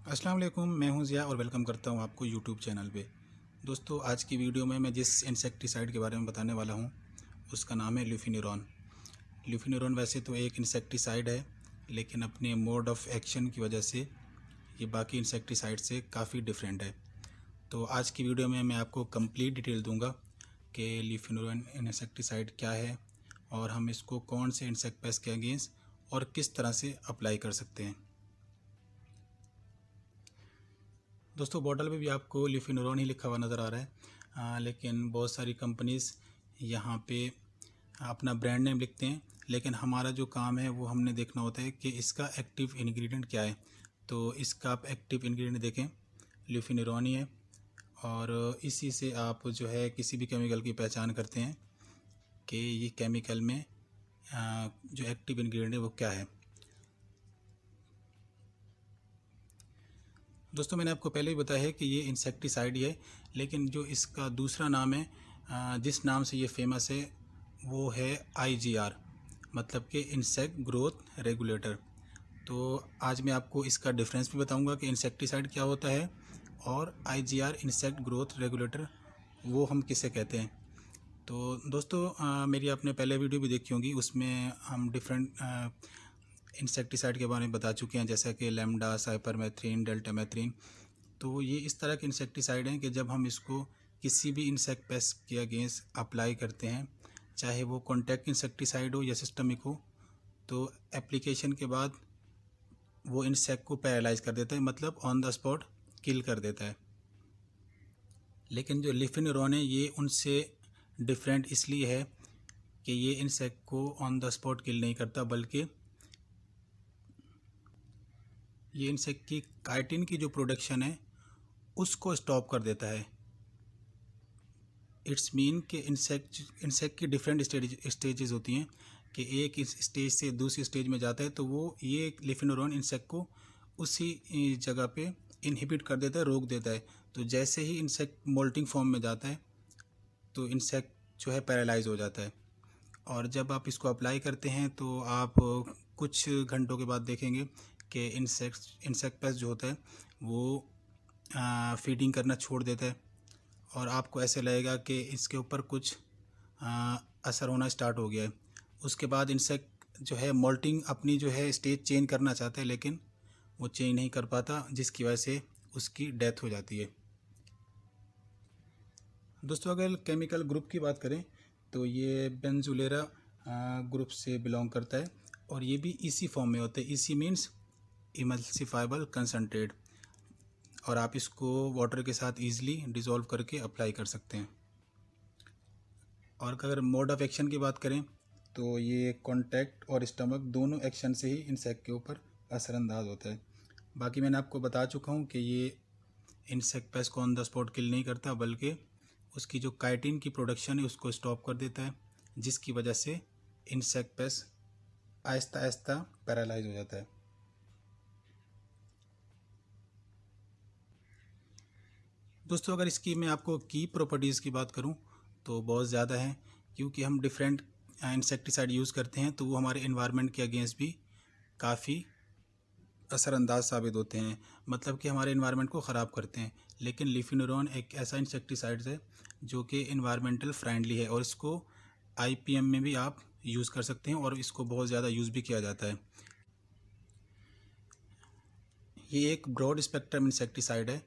अस्सलाम वालेकुम मैं हूँ ज़िया और वेलकम करता हूँ आपको यूट्यूब चैनल पे। दोस्तों, आज की वीडियो में मैं जिस इंसेक्टिसाइड के बारे में बताने वाला हूँ, उसका नाम है ल्यूफिनिरॉन। ल्यूफिनिरॉन वैसे तो एक इंसेक्टिसाइड है, लेकिन अपने मोड ऑफ़ एक्शन की वजह से ये बाकी इंसेक्टिसाइड से काफ़ी डिफरेंट है। तो आज की वीडियो में मैं आपको कंप्लीट डिटेल दूँगा कि ल्यूफिनिरॉन इंसेक्टिसाइड क्या है और हम इसको कौन से इंसेक्ट पेस्ट के अगेंस्ट और किस तरह से अप्लाई कर सकते हैं। दोस्तों बॉटल पे भी आपको लिफिनोरॉन ही लिखा हुआ नज़र आ रहा है। आ, लेकिन बहुत सारी कंपनीज़ यहाँ पे अपना ब्रांड नेम लिखते हैं लेकिन हमारा जो काम है वो हमने देखना होता है कि इसका एक्टिव इन्ग्रीडियंट क्या है। तो इसका आप एक्टिव इन्ग्रीडियंट देखें लिफिनोरॉन ही है और इसी से आप जो है किसी भी केमिकल की पहचान करते हैं कि ये केमिकल में जो एक्टिव इंग्रेडिएंट है वो क्या है। दोस्तों मैंने आपको पहले ही बताया है कि ये इंसेक्टिसाइड है लेकिन जो इसका दूसरा नाम है जिस नाम से ये फ़ेमस है वो है आईजीआर मतलब कि इंसेक्ट ग्रोथ रेगुलेटर तो आज मैं आपको इसका डिफरेंस भी बताऊँगा कि इंसेक्टिसाइड क्या होता है और आईजीआर इंसेक्ट ग्रोथ रेगुलेटर वो हम किसे कहते हैं। तो दोस्तों आ, मेरी आपने पहले वीडियो भी देखी होगी उसमें हम डिफरेंट इंसेक्टिसाइड के बारे में बता चुके हैं, जैसा कि लेमडा साइपरमेथ्रिन डेल्टामेथ्रिन तो ये इस तरह के इंसेक्टिसाइड हैं कि जब हम इसको किसी भी इंसेक्ट पेस्ट के अगेंस्ट अप्लाई करते हैं, चाहे वो कॉन्टैक्ट इंसेक्टिसाइड हो या सिस्टमिक हो तो एप्लीकेशन के बाद वो इंसेक्ट को पैरालाइज कर देता है मतलब ऑन द स्पॉट किल कर देता है। लेकिन जो लिफिनरॉन है, ये उनसे डिफरेंट इसलिए है कि ये इंसेक्ट को ऑन द स्पॉट किल नहीं करता, बल्कि ये इंसेक्ट की काइटिन की जो प्रोडक्शन है, उसको स्टॉप कर देता है। इट्स मीन कि इंसेक्ट इंसेक्ट की डिफरेंट स्टेज स्टेजेस होती हैं कि एक स्टेज से दूसरी स्टेज में जाता है तो वो ये लिफिनोरॉन इंसेक्ट को उसी जगह पे इनहिबिट कर देता है, रोक देता है। तो जैसे ही इंसेक्ट मोल्टिंग फॉर्म में जाता है तो इंसेक्ट जो है पैरालाइज हो जाता है। और जब आप इसको अप्लाई करते हैं तो आप कुछ घंटों के बाद देखेंगे कि इंसेक्ट इंसेक्ट पेस्ट जो होता है वो आ, फीडिंग करना छोड़ देता है। और आपको ऐसे लगेगा कि इसके ऊपर कुछ आ, असर होना स्टार्ट हो गया है। उसके बाद इंसेक्ट जो है मोल्टिंग अपनी जो है स्टेज चेंज करना चाहता है लेकिन वो चेंज नहीं कर पाता जिसकी वजह से उसकी डेथ हो जाती है। दोस्तों अगर केमिकल ग्रुप की बात करें तो ये बेंजुलेरा ग्रुप से बिलोंग करता है। और ये भी इसी फॉर्म में होता है। इसी मीन्स इमल्सिफाइबल कंसनट्रेट और आप इसको वाटर के साथ ईजिली डिज़ोल्व करके अप्लाई कर सकते हैं। और अगर मोड ऑफ़ एक्शन की बात करें तो ये कॉन्टैक्ट और स्टमक दोनों एक्शन से ही इंसेक्ट के ऊपर असरअंदाज होता है। बाकी मैंने आपको बता चुका हूँ कि ये इंसेक्ट पेस्ट को ऑन द स्पॉट किल नहीं करता, बल्कि उसकी जो काइटिन की प्रोडक्शन है, उसको स्टॉप कर देता है, जिसकी वजह से insect paste Aahista Aahista paralyse हो जाता है। दोस्तों, अगर इसकी मैं आपको की प्रॉपर्टीज़ की बात करूँ तो बहुत ज़्यादा है, क्योंकि हम डिफरेंट इंसेक्टिसाइड यूज़ करते हैं तो वो हमारे इन्वायरमेंट के अगेंस्ट भी काफ़ी असरअंदाज साबित होते हैं। मतलब कि हमारे इन्वायरमेंट को ख़राब करते हैं। लेकिन लिफिनोरॉन एक ऐसा इंसेक्टिसाइड है, जो कि इन्वायरमेंटल फ्रेंडली है, और इसको आईपीएम में भी आप यूज़ कर सकते हैं, और इसको बहुत ज़्यादा यूज़ भी किया जाता है। ये एक ब्रॉड स्पेक्ट्रम इंसेक्टिसाइड है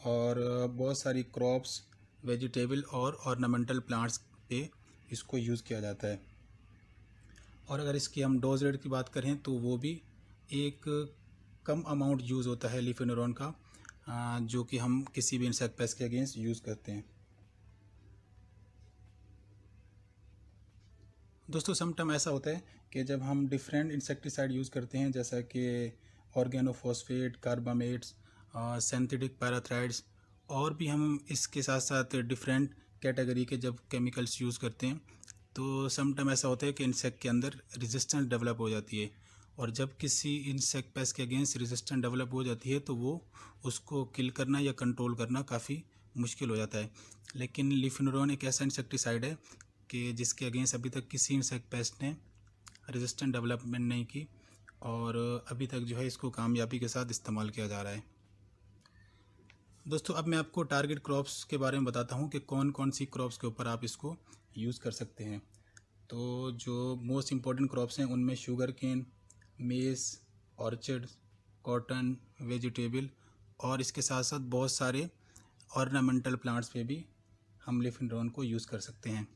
और बहुत सारी क्रॉप्स वेजिटेबल और ऑर्नामेंटल प्लांट्स पे इसको यूज़ किया जाता है। और अगर इसकी हम डोज रेट की बात करें तो वो भी एक कम अमाउंट यूज़ होता है लिफिनोरॉन का जो कि हम किसी भी इंसेक्ट पेस्ट के अगेंस्ट यूज़ करते हैं। दोस्तों समटाइम ऐसा होता है कि जब हम डिफरेंट इंसेक्टिसाइड यूज़ करते हैं, जैसा कि ऑर्गेनोफॉस्फेट कार्बामेट्स सिंथेटिक पैराथ्राइड्स और भी हम इसके साथ साथ डिफरेंट कैटेगरी के जब केमिकल्स यूज़ करते हैं तो समटाइम ऐसा होता है कि इंसेक्ट के अंदर रेजिस्टेंस डेवलप हो जाती है और जब किसी इंसेक्ट पेस्ट के अगेंस्ट रेजिस्टेंस डेवलप हो जाती है तो वो उसको किल करना या कंट्रोल करना काफ़ी मुश्किल हो जाता है। लेकिन लिफिनोरॉन एक ऐसा इंसेक्टिसाइड है कि जिसके अगेंस्ट अभी तक किसी इंसेक्ट पेस्ट ने रेजिस्टेंट डेवलपमेंट नहीं की और अभी तक जो है इसको कामयाबी के साथ इस्तेमाल किया जा रहा है। दोस्तों, अब मैं आपको टारगेट क्रॉप्स के बारे में बताता हूँ कि कौन कौन सी क्रॉप्स के ऊपर आप इसको यूज़ कर सकते हैं। तो जो मोस्ट इंपॉर्टेंट क्रॉप्स हैं, उनमें sugarcane maize orchard cotton vegetable और इसके साथ साथ बहुत सारे ऑर्नामेंटल प्लांट्स पे भी हम लिफिनड्रॉन को यूज़ कर सकते हैं।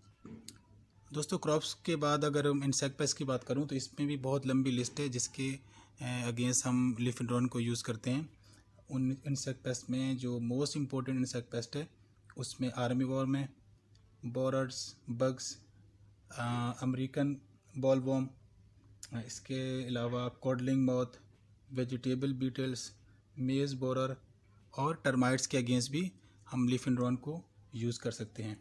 दोस्तों क्रॉप्स के बाद अगर हम इंसेक्ट की बात करूँ तो इसमें भी बहुत लंबी लिस्ट है जिसके अगेंस्ट हम लिफिनड्रॉन को यूज़ करते हैं। उन इंसेक्ट पेस्ट में जो मोस्ट इम्पोर्टेंट इंसेक्ट पेस्ट है, उसमें आर्मी वॉर में borers bugs American bollworm इसके अलावा codling moth vegetable beetles maize borer और टर्माइट्स के अगेंस्ट भी हम लिफिनड्रॉन को यूज़ कर सकते हैं।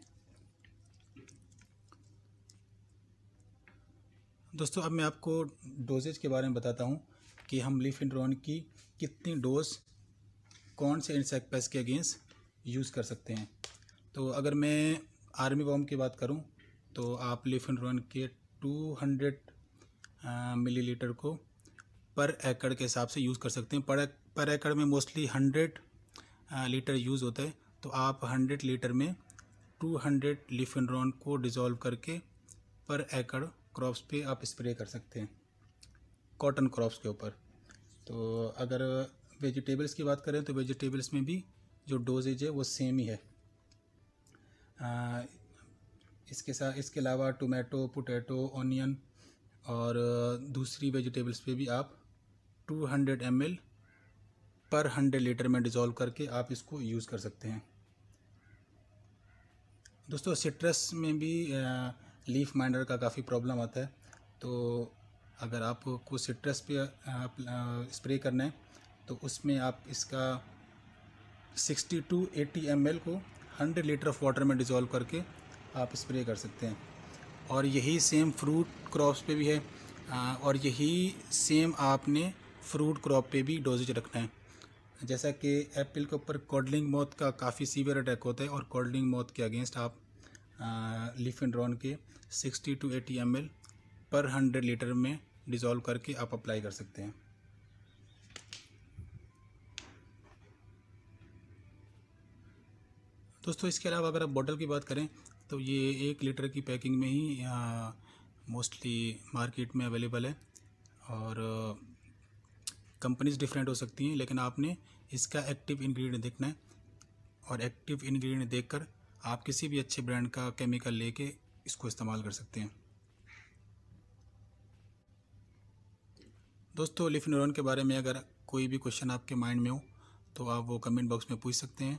दोस्तों, अब मैं आपको डोजेज के बारे में बताता हूँ कि हम लिफिनड्रॉन की कितनी डोज कौन से इंसेक्ट पेस्ट के अगेंस्ट यूज़ कर सकते हैं? तो अगर मैं आर्मी बॉम की बात करूँ तो आप लिफिनड्रॉन के 200 मिलीलीटर को पर एकड़ के हिसाब से यूज़ कर सकते हैं। पर पर एकड़ में मोस्टली 100 लीटर यूज़ होता है। तो आप 100 लीटर में 200 लिफिनड्रॉन को डिज़ोल्व करके पर एकड़ क्रॉप्स पे आप स्प्रे कर सकते हैं। कॉटन क्रॉप्स के ऊपर। तो अगर वेजिटेबल्स की बात करें तो वेजिटेबल्स में भी जो डोजेज है वो सेम ही है। आ, इसके साथ इसके अलावा टोमेटो पोटैटो ऑनियन और दूसरी वेजिटेबल्स पे भी आप 200 हंड्रेड पर हंड्रेड लीटर में डिज़ोल्व करके आप इसको यूज़ कर सकते हैं। दोस्तों सिट्रस में भी लीफ माइंडर का काफ़ी प्रॉब्लम आता है। तो अगर आपको सिट्रस पे आप स्प्रे करना है तो उसमें आप इसका 60 टू 80 एम को 100 लीटर ऑफ़ वाटर में डिज़ोल्व करके आप स्प्रे कर सकते हैं। और यही सेम फ्रूट क्रॉप्स पे भी है और यही सेम आपने फ्रूट क्रॉप पे भी डोजेज रखना है। जैसा कि एप्पल के ऊपर कॉडलिंग मौत का काफ़ी सीवियर अटैक होता है, और कॉडलिंग मौत के अगेंस्ट आप लिफिनड्रॉन के 60 टू 80 एम पर 100 लीटर में डिज़ोल्व करके आप अप्लाई कर सकते हैं। दोस्तों, इसके अलावा अगर आप बॉटल की बात करें तो ये एक लीटर की पैकिंग में ही मोस्टली मार्केट में अवेलेबल है और कंपनीज़ डिफरेंट हो सकती हैं, लेकिन आपने इसका एक्टिव इंग्रेडिएंट देखना है और एक्टिव इंग्रेडिएंट देखकर आप किसी भी अच्छे ब्रांड का केमिकल लेके इसको इस्तेमाल कर सकते हैं। दोस्तों लिफिनोरन के बारे में अगर कोई भी क्वेश्चन आपके माइंड में हो तो आप वो कमेंट बॉक्स में पूछ सकते हैं।